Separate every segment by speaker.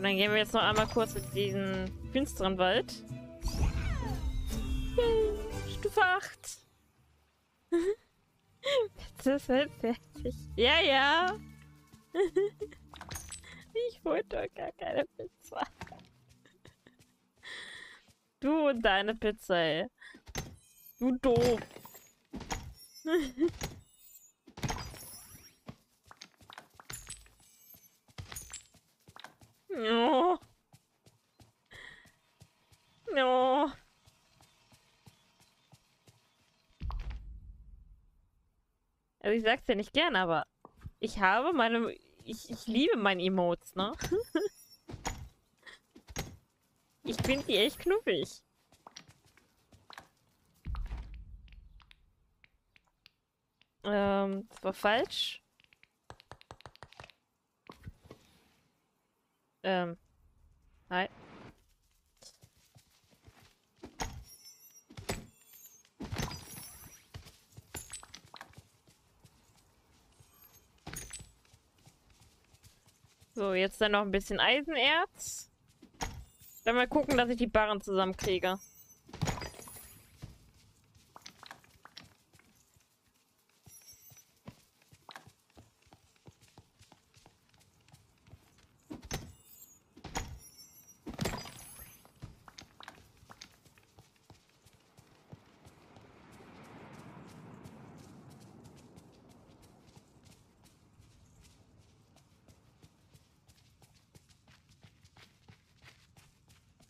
Speaker 1: So, dann gehen wir jetzt noch einmal kurz in diesen finsteren Wald. Yay, Stufe 8. Jetzt ist halt fertig. Ja, ja. ich wollte doch gar keine Pizza. Du und deine Pizza, ey. Du doof. No. No. Also ich sag's ja nicht gern, aber ich habe meine... Ich, ich liebe meine Emotes, ne? ich finde die echt knuffig. Ähm, das war falsch. Ähm. Nein. So, jetzt dann noch ein bisschen Eisenerz. Dann mal gucken, dass ich die Barren zusammenkriege.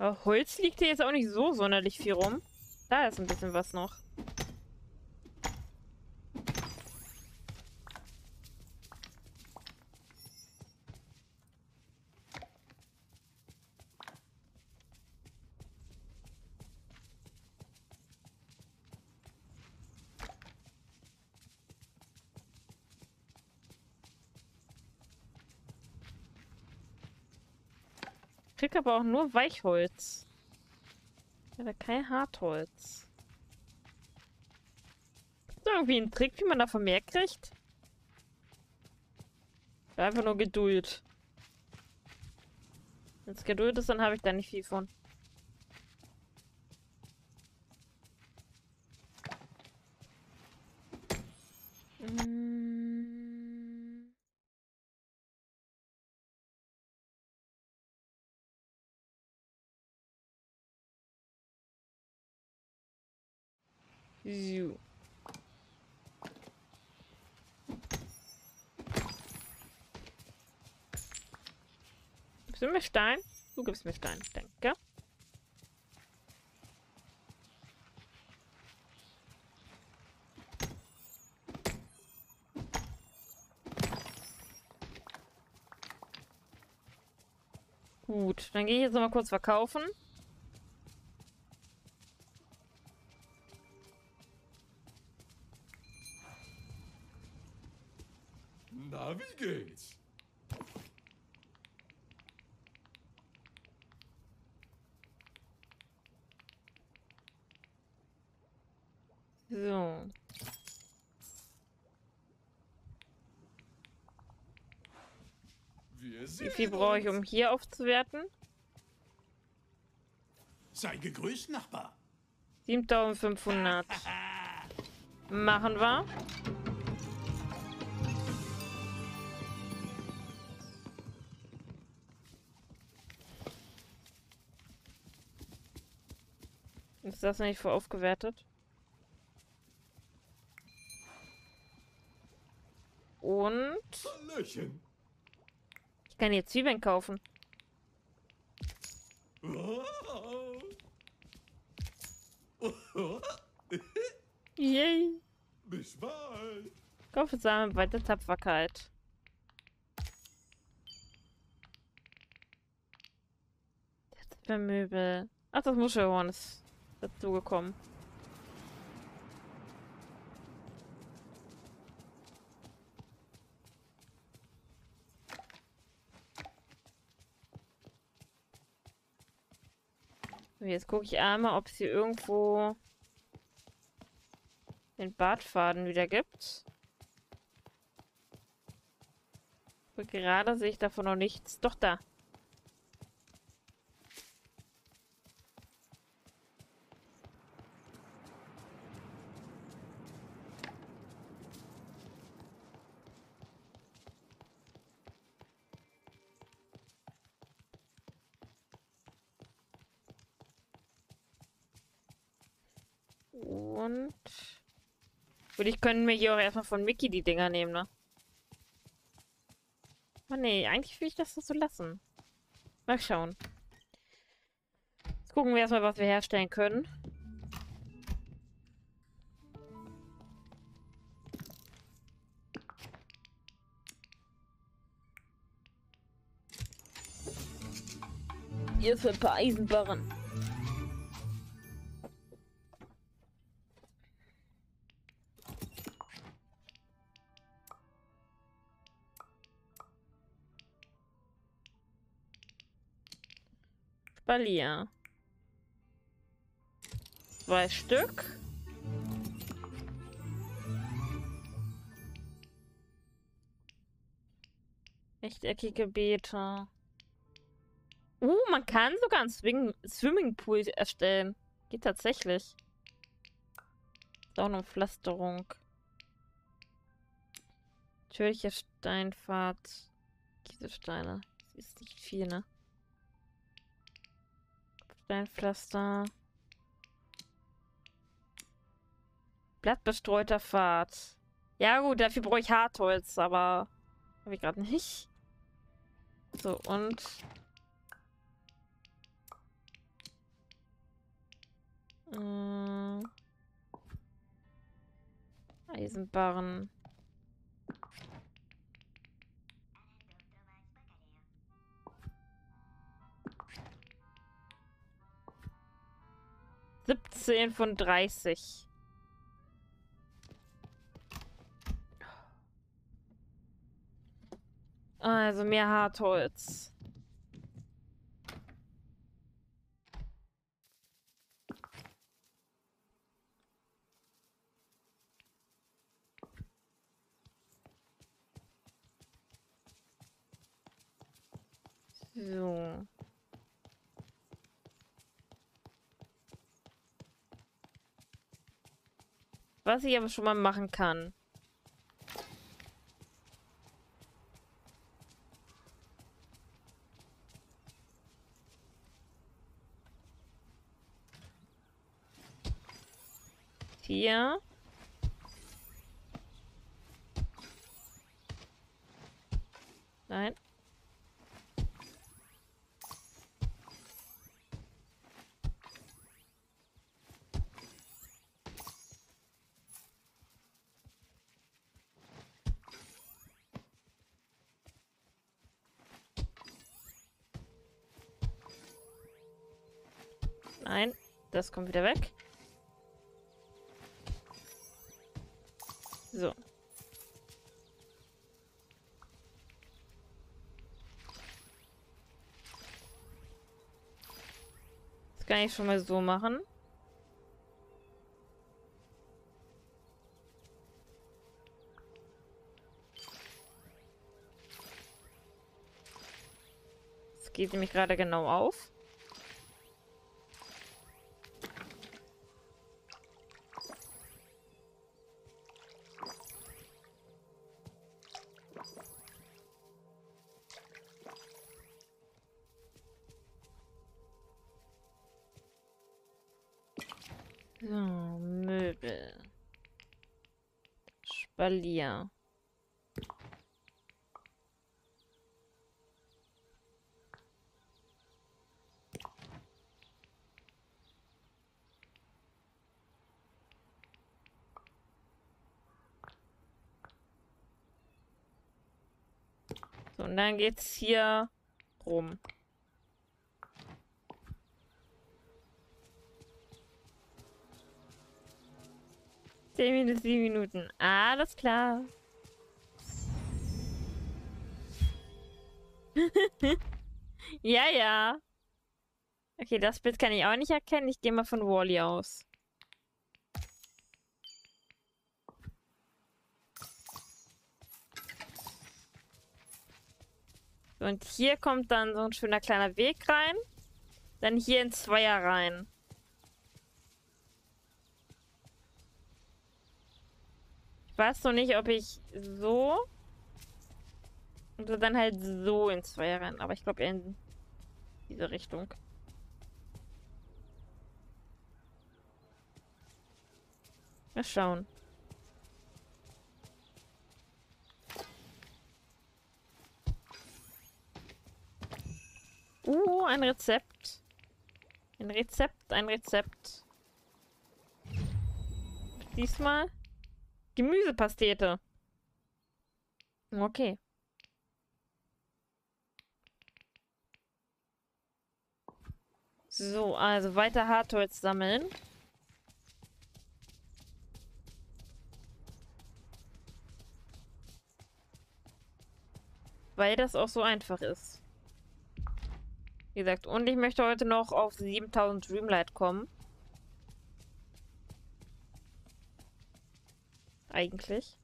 Speaker 1: Aber Holz liegt hier jetzt auch nicht so sonderlich viel rum. Da ist ein bisschen was noch. Krieg aber auch nur Weichholz. Ja, kein Hartholz. Ist da irgendwie ein Trick, wie man davon mehr kriegt? Einfach nur Geduld. Wenn es Geduld ist, dann habe ich da nicht viel von. So. Gibst du mir Stein? Du gibst mir Stein, danke. Gut, dann gehe ich jetzt noch mal kurz verkaufen.
Speaker 2: Wie
Speaker 1: viel brauche ich, um hier aufzuwerten?
Speaker 2: Sei gegrüßt, Nachbar.
Speaker 1: 7500. Machen wir. Ist das nicht vor aufgewertet? Und...
Speaker 2: Hallöchen.
Speaker 1: Ich kann hier Zwiebeln kaufen. Yay.
Speaker 2: Bis bald.
Speaker 1: Kaufe Samen bei der Tapferkeit. Der Möbel. Ach, das Muschelhorn ist dazu jetzt gucke ich einmal, ob es hier irgendwo den Bartfaden wieder gibt. Aber gerade sehe ich davon noch nichts. Doch da. Und. Könnte mir hier auch erstmal von Mickey die Dinger nehmen, ne? Oh nee, eigentlich will ich das so lassen. Mal schauen. Jetzt gucken wir erstmal, was wir herstellen können. Hier für ein paar Eisenbarren. Spalier. Zwei Stück. Rechteckige Beete. Uh, man kann sogar einen Swing Swimmingpool erstellen. Geht tatsächlich. Ist auch eine Pflasterung. Natürlicher Steinpfad. Kieselsteine. Das ist nicht viel, ne? Steinpflaster. Blattbestreuter Pfad. Ja gut, dafür brauche ich Hartholz, aber habe ich gerade nicht. So, und... Äh, Eisenbarren. Siebzehn von dreißig. Also mehr Hartholz. So. Was ich aber schon mal machen kann. Vier. Nein. Nein, das kommt wieder weg. So. Das kann ich schon mal so machen. Das geht nämlich gerade genau auf. So, Möbel. Spalier. So, und dann geht's hier rum. Zehn Minuten, sieben Minuten. Alles klar. ja, ja. Okay, das Bild kann ich auch nicht erkennen. Ich gehe mal von Wally aus. Und hier kommt dann so ein schöner kleiner Weg rein. Dann hier in Zweier rein. Weiß noch nicht, ob ich so oder dann halt so in Zweier rein. Aber ich glaube in diese Richtung. Mal schauen. Uh, ein Rezept. Ein Rezept, ein Rezept. Diesmal Gemüsepastete. Okay. So, also weiter Hartholz sammeln. Weil das auch so einfach ist. Wie gesagt, und ich möchte heute noch auf 7000 Dreamlight kommen. Eigentlich.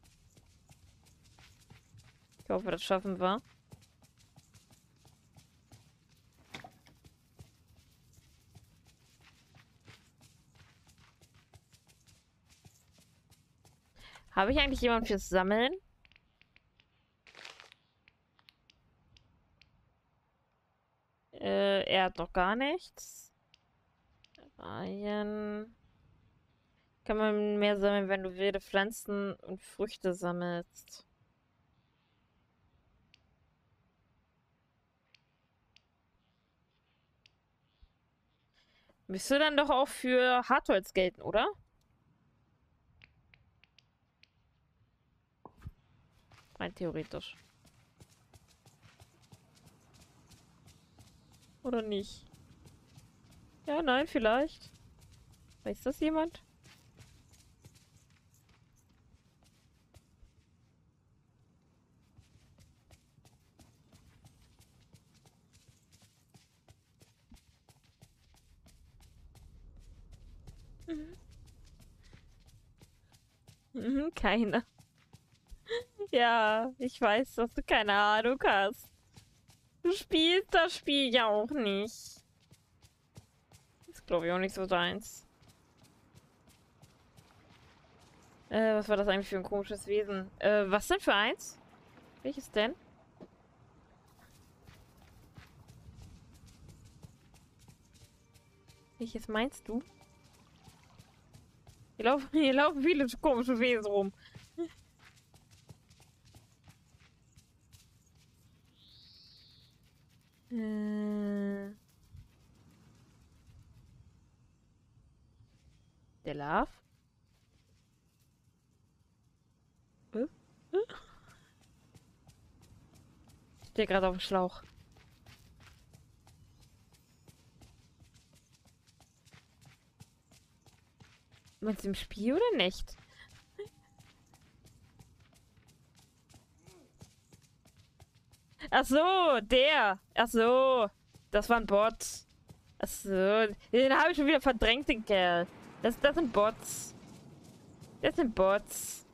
Speaker 1: Ich hoffe, das schaffen wir. Habe ich eigentlich jemanden fürs Sammeln? Äh, er hat noch gar nichts. Ryan. Kann man mehr sammeln, wenn du wilde Pflanzen und Früchte sammelst. Müsste dann doch auch für Hartholz gelten, oder? Rein theoretisch. Oder nicht? Ja, nein, vielleicht. Weiß das jemand? Mhm. Mhm, keiner. Ja, ich weiß, dass du keine Ahnung hast. Du spielst das Spiel ja auch nicht. Ist glaube ich auch nicht so deins. Äh, was war das eigentlich für ein komisches Wesen? Äh, was denn für eins? Welches denn? Welches meinst du? Hier laufen, hier laufen viele komische Wesen rum. Äh. Der Love? Äh? Äh? Ich stehe gerade auf Meinst du im Spiel oder nicht? Ach so, der. Ach so. Das war ein Bot. Ach so. Den habe ich schon wieder verdrängt, den Kerl. Das, das sind Bots. Das sind Bots.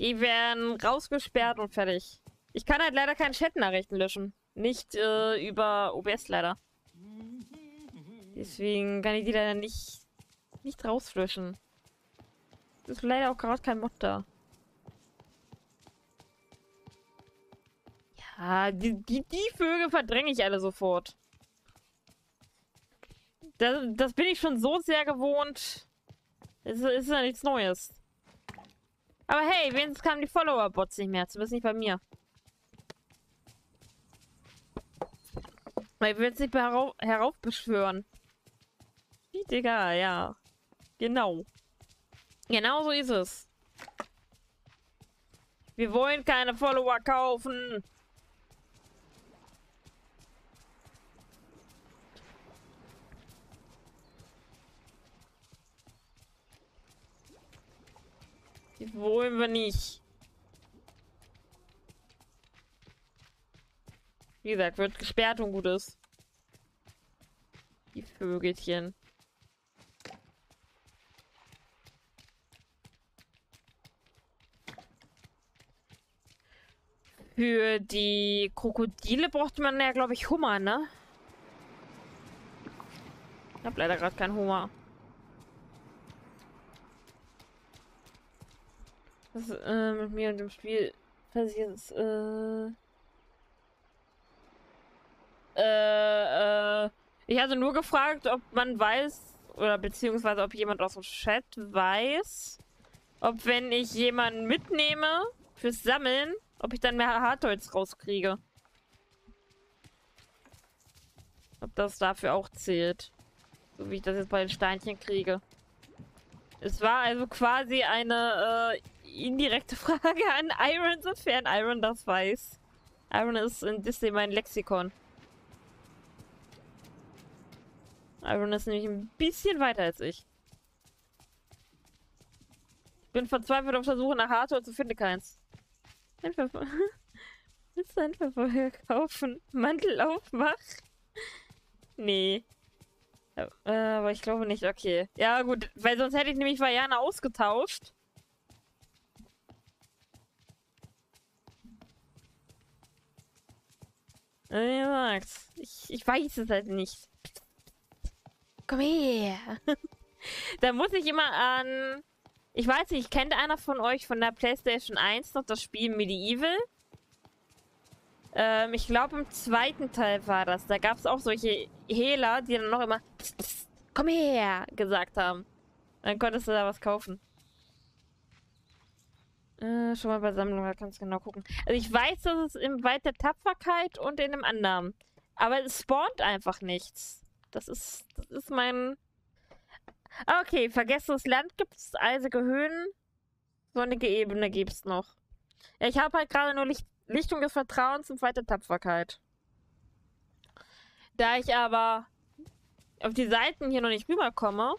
Speaker 1: Die werden rausgesperrt und fertig. Ich kann halt leider keine Chatnachrichten löschen. Nicht äh, über OBS leider. Deswegen kann ich die leider nicht, nicht rauslöschen. Ist leider auch gerade kein Mod da. Ah, die, die, die Vögel verdränge ich alle sofort. Das, das bin ich schon so sehr gewohnt. Es ist, ist ja nichts Neues. Aber hey, wenigstens kamen die Follower-Bots nicht mehr. Zumindest nicht bei mir. Weil ich will es nicht herauf, heraufbeschwören. Digga, ja. Genau. Genau so ist es. Wir wollen keine Follower kaufen. Die wollen wir nicht. Wie gesagt, wird gesperrt und gut ist. Die Vögelchen. Für die Krokodile braucht man ja, glaube ich, Hummer, ne? Ich hab leider gerade keinen Hummer. Was äh, mit mir und dem Spiel passiert äh... Äh, äh... Ich hatte nur gefragt, ob man weiß, oder beziehungsweise ob jemand aus dem Chat weiß, ob wenn ich jemanden mitnehme fürs Sammeln, ob ich dann mehr Hardholz rauskriege. Ob das dafür auch zählt. So wie ich das jetzt bei den Steinchen kriege. Es war also quasi eine äh, indirekte Frage an Iron, sofern Iron das weiß. Iron ist in Disney mein Lexikon. Iron ist nämlich ein bisschen weiter als ich. Ich bin verzweifelt auf der Suche nach Hardware und finde keins. Handverfolger. Willst du Handverfolger kaufen? Mantel aufmach? Nee. Äh, aber ich glaube nicht, okay. Ja, gut, weil sonst hätte ich nämlich Vajana ausgetauscht. Wie gesagt, ich, ich weiß es halt nicht. Komm her. da muss ich immer an... Ich weiß nicht, kennt einer von euch von der Playstation 1 noch das Spiel Medieval? Ähm, ich glaube im zweiten Teil war das. Da gab es auch solche Hehler, die dann noch immer pss, pss, komm her gesagt haben. Dann konntest du da was kaufen. Äh, schon mal bei Sammlung, da kannst du genau gucken. Also ich weiß, dass es im Wald der Tapferkeit und in dem anderen. Aber es spawnt einfach nichts. Das ist, das ist mein... Okay, vergessenes Land gibt's, eisige Höhen. Sonnige Ebene gibt's noch. Ich habe halt gerade nur Licht Lichtung des Vertrauens und weiter Tapferkeit. Da ich aber auf die Seiten hier noch nicht rüberkomme.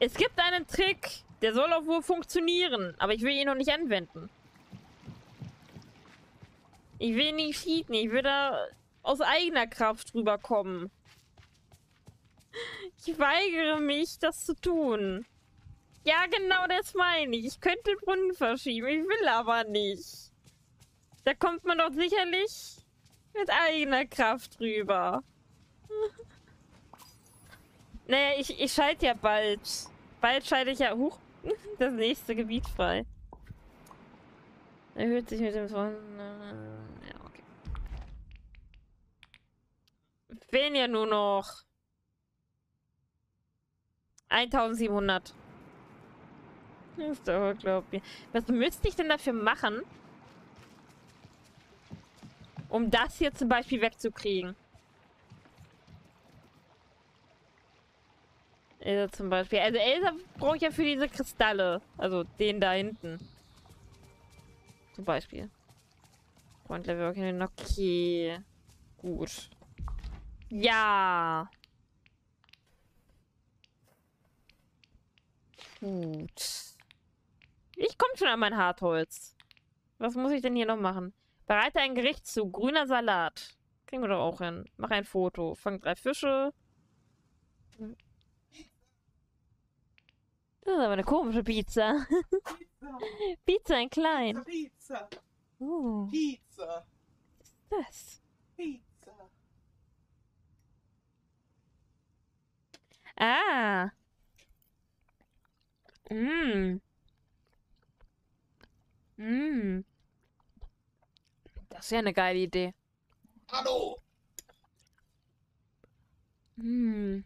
Speaker 1: Es gibt einen Trick, der soll auch wohl funktionieren, aber ich will ihn noch nicht anwenden. Ich will nicht cheaten, ich will da aus eigener Kraft rüberkommen. Ich weigere mich, das zu tun. Ja, genau das meine ich. Ich könnte den Brunnen verschieben, ich will aber nicht. Da kommt man doch sicherlich mit eigener Kraft rüber. naja, ich, ich schalte ja bald. Bald schalte ich ja hoch das nächste Gebiet frei. Erhöht sich mit dem Son. Ja, okay. Fehlen ja nur noch 1700. Das ist doch unglaublich. Was müsste ich denn dafür machen? Um das hier zum Beispiel wegzukriegen. Elsa zum Beispiel. Also Elsa brauche ich ja für diese Kristalle. Also den da hinten. Zum Beispiel. Point Level, okay. Gut. Ja. Gut. Ich komme schon an mein Hartholz. Was muss ich denn hier noch machen? Bereite ein Gericht zu. Grüner Salat. Kriegen wir doch auch hin. Mach ein Foto. Fang drei Fische. Das ist aber eine komische Pizza. Pizza, Pizza in klein.
Speaker 3: Pizza.
Speaker 1: Uh.
Speaker 3: Pizza.
Speaker 1: Was ist das?
Speaker 3: Pizza.
Speaker 1: Ah. Mmm. Mmm. Das ist ja eine geile Idee.
Speaker 3: Hallo.
Speaker 1: Hm.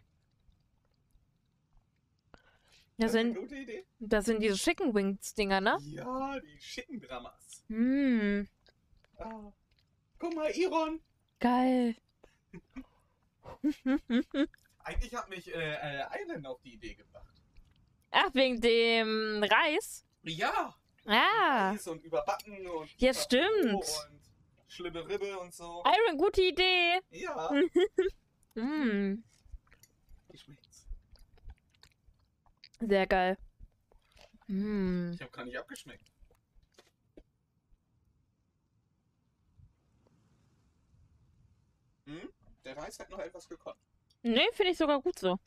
Speaker 1: Das
Speaker 3: Das ist eine
Speaker 1: sind,
Speaker 3: gute Idee.
Speaker 1: das sind diese Chicken Wings Dinger, ne?
Speaker 3: Ja, die schicken Dramas.
Speaker 1: Hm.
Speaker 3: Ah. Guck mal, Iron.
Speaker 1: Geil.
Speaker 3: Eigentlich hat mich äh, äh, Iron auf die Idee gebracht.
Speaker 1: Ach, wegen dem Reis?
Speaker 3: Ja.
Speaker 1: Ah.
Speaker 3: Reis und überbacken und
Speaker 1: Ja, stimmt.
Speaker 3: und schlimme Ribbe und so.
Speaker 1: Iron, gute Idee.
Speaker 3: Ja. Wie schmeckt's?
Speaker 1: Sehr geil. Hm.
Speaker 3: Ich habe gar nicht abgeschmeckt. Hm? Der Reis hat noch etwas gekonnt.
Speaker 1: Nee, finde ich sogar gut so.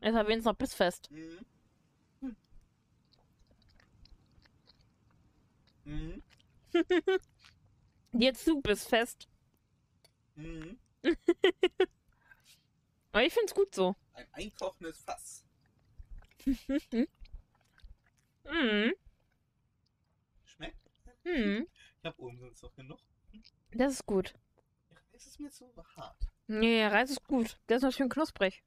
Speaker 1: Ist halt wenigstens noch bissfest.
Speaker 3: Mhm. Mhm.
Speaker 1: Jetzt du bist fest.
Speaker 3: Mhm.
Speaker 1: Aber ich find's gut so.
Speaker 3: Ein einkochendes Fass.
Speaker 1: Mhm.
Speaker 3: Schmeckt?
Speaker 1: Mhm.
Speaker 3: Ich habe oben sonst noch genug.
Speaker 1: Das ist gut.
Speaker 3: Ja, Es ist mir zu hart.
Speaker 1: Nee, Reis ist gut. Der ist noch schön knusprig.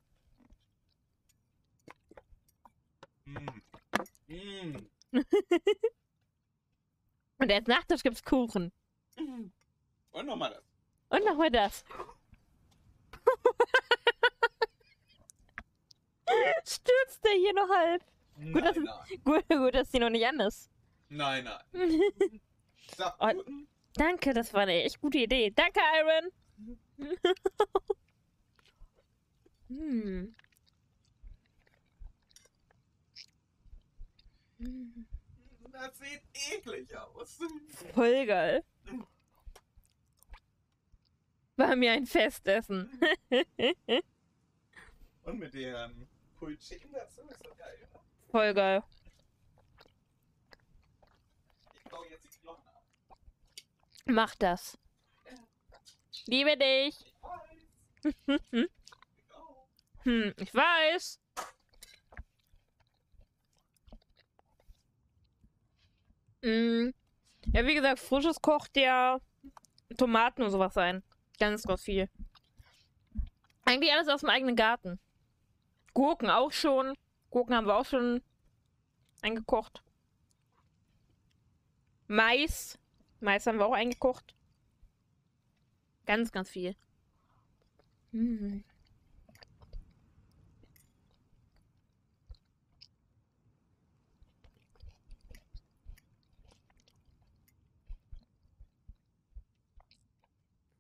Speaker 3: Mm. Mm.
Speaker 1: Und als Nachtisch gibt's Kuchen.
Speaker 3: Mm. Und nochmal das.
Speaker 1: Und nochmal das. Stürzt der hier noch halb.
Speaker 3: Nein,
Speaker 1: Gut, dass-
Speaker 3: nein.
Speaker 1: Gut, gut, dass die noch nicht an ist.
Speaker 3: Nein, nein.
Speaker 1: Und-
Speaker 3: guten-
Speaker 1: Danke, das war eine echt gute Idee. Danke, Iron. hm. Hm.
Speaker 3: Das sieht eklig aus.
Speaker 1: Voll geil. War mir ein Festessen.
Speaker 3: Und mit dem Pulcin dazu ist so geil. ne?
Speaker 1: Voll geil.
Speaker 3: Ich baue jetzt die Knochen ab.
Speaker 1: Mach das. Liebe dich.
Speaker 3: Ich weiß.
Speaker 1: Hm, ich weiß. Mm. Ja, wie gesagt, frisches kocht ja Tomaten und sowas ein. Ganz, ganz viel. Eigentlich alles aus dem eigenen Garten. Gurken auch schon. Gurken haben wir auch schon eingekocht. Mais. Mais haben wir auch eingekocht. Ganz, ganz viel. Mm.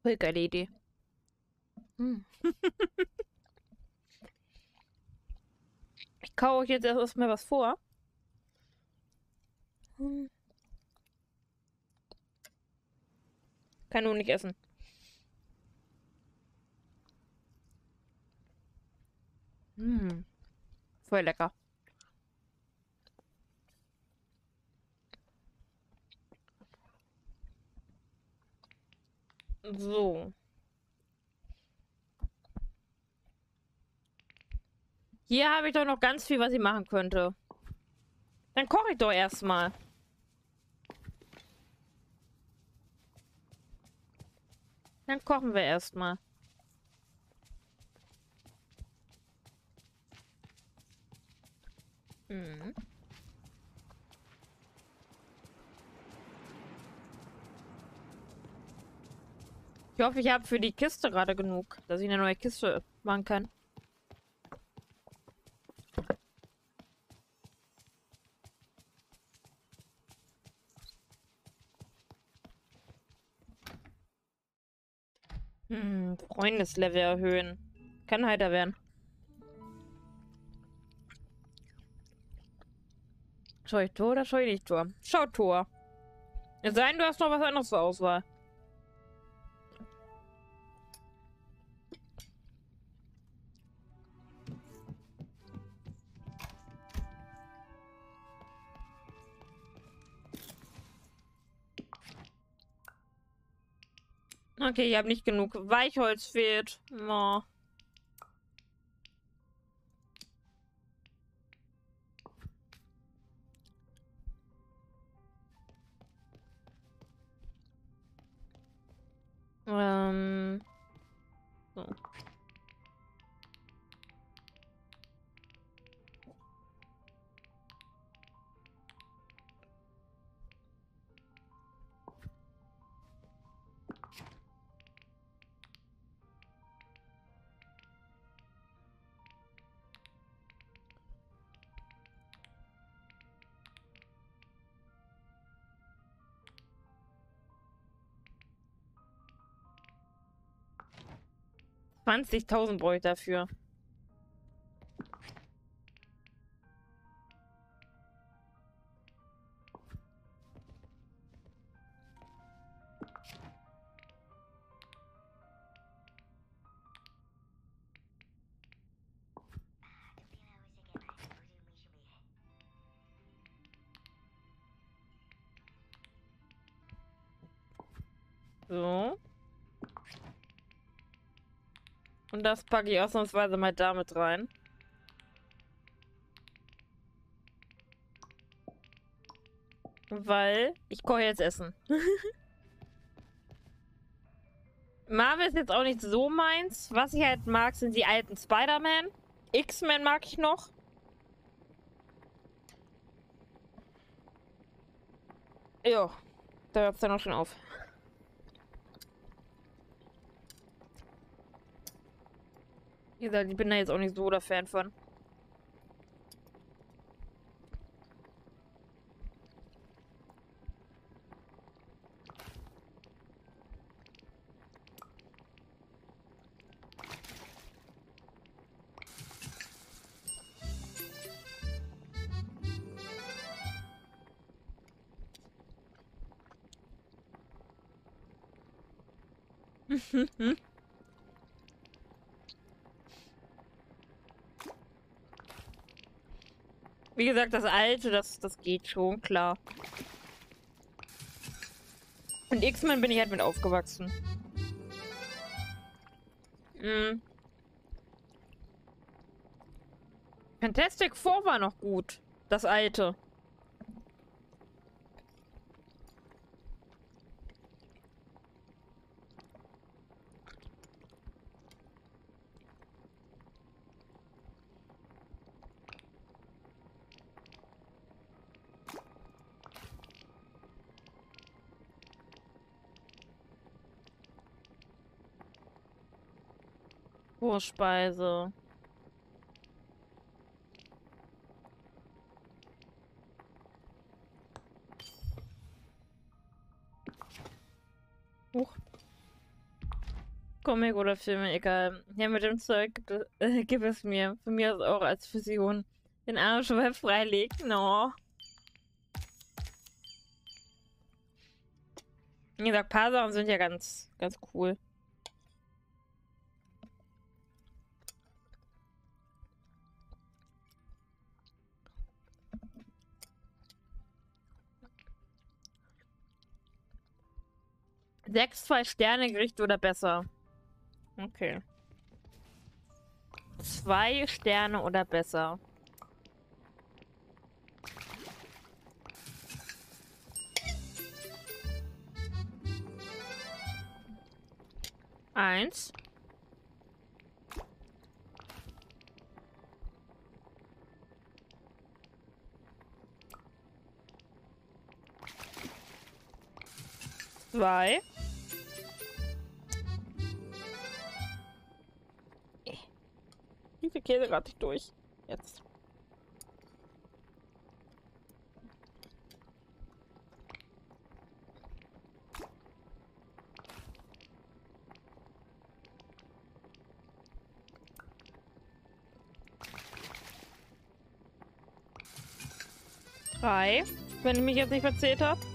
Speaker 1: Voll geile Idee. Hm. ich kaue euch jetzt erstmal was vor. Hm. Kann nur nicht essen. Hm. Voll lecker. So. Hier habe ich doch noch ganz viel, was ich machen könnte. Dann koche ich doch erstmal. Dann kochen wir erstmal. Mhm. Ich hoffe, ich habe für die Kiste gerade genug, dass ich eine neue Kiste machen kann. Hm, Freundeslevel erhöhen. Kann heiter werden. Schau ich Tor oder schau ich nicht Tor? Schau Tor. Es sei denn, du hast noch was anderes zur Auswahl. Okay, ich habe nicht genug. Weichholz fehlt. Oh. Ähm. So. Zwanzigtausend brauche ich dafür. Und das packe ich ausnahmsweise mal damit rein. Weil ich koche jetzt Essen. Marvel ist jetzt auch nicht so meins. Was ich halt mag, sind die alten Spider-Man. X-Men mag ich noch. Jo, da hört es dann auch schon auf. Wie gesagt, ich bin da jetzt auch nicht so der Fan von. Wie gesagt, das alte, das, das geht schon, klar. Und X-Men bin ich halt mit aufgewachsen. Mhm. Fantastic Four war noch gut. Das alte. Vorspeise. Huch. Comic oder Filme, egal. Ja, mit dem Zeug gibt es, äh, gib es mir. Von mir aus auch als Fusion. Den Arsch mal freilegen. No. Wie gesagt, Sachen sind ja ganz, ganz cool. Sechs, zwei Sterne Gericht oder besser? Okay. Zwei Sterne oder besser. Eins. Zwei. Viel Käse rate ich durch? Jetzt. Drei, wenn ich mich jetzt nicht verzählt habe.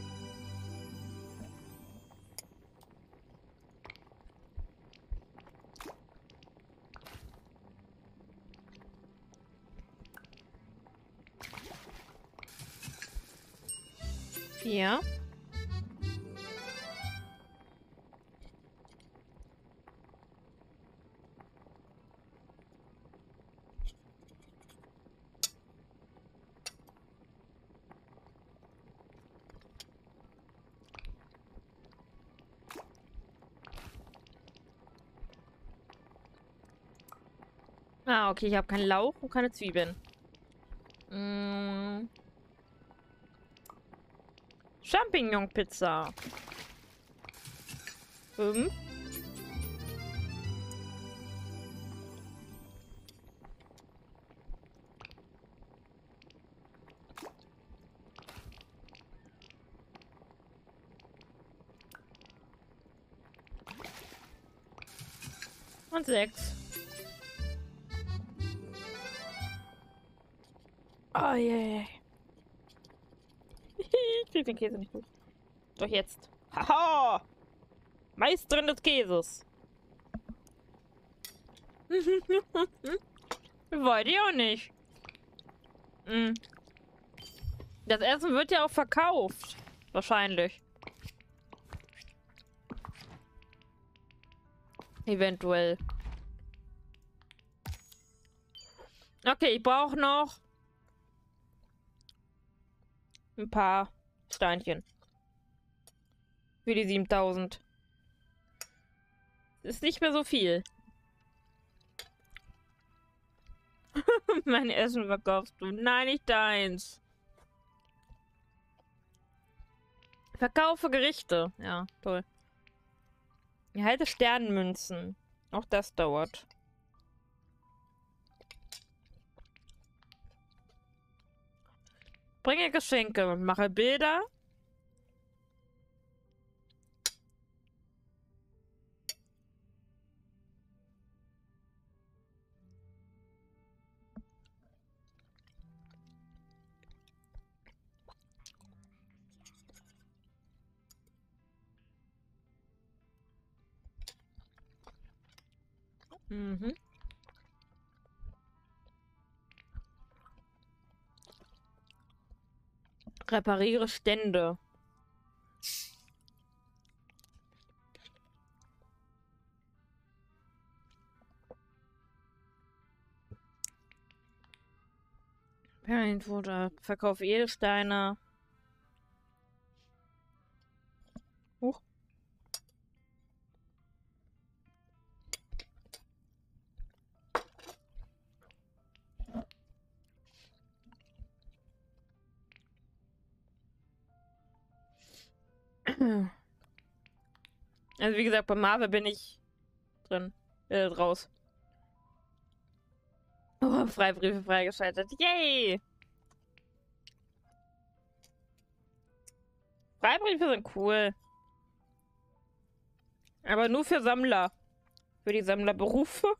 Speaker 1: Okay, ich habe keinen Lauch und keine Zwiebeln. Mm. Champignon-Pizza. Fünf. Und sechs. Oh yeah. ich krieg den Käse nicht durch. Doch jetzt. Haha! Meisterin des Käses. Wollte ich auch nicht. Mm. Das Essen wird ja auch verkauft. Wahrscheinlich. Eventuell. Okay, ich brauche noch ein paar Steinchen. Für die 7000. Ist nicht mehr so viel. mein Essen verkaufst du. Nein, nicht deins. Verkaufe Gerichte. Ja, toll. Erhalte Sternmünzen. Auch das dauert. Bringe Geschenke und mache Bilder. Mhm. Repariere Stände. Perlenfutter. Verkauf Edelsteine. Also wie gesagt, bei Marvel bin ich drin. Äh, raus. Oh, Freibriefe freigeschaltet. Yay! Freibriefe sind cool. Aber nur für Sammler. Für die Sammlerberufe.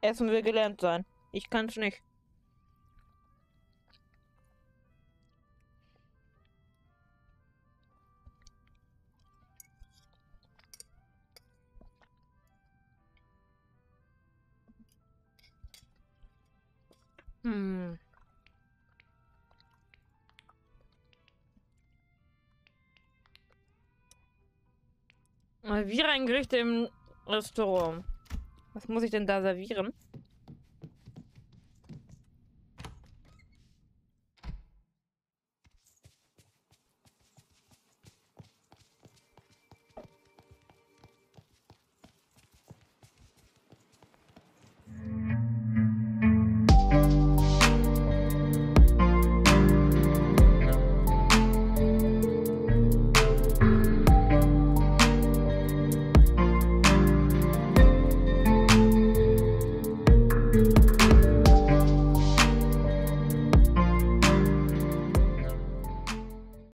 Speaker 1: Essen will gelernt sein. Ich kann's nicht. Hm. Serviere ein Gericht im Restaurant. Was muss ich denn da servieren?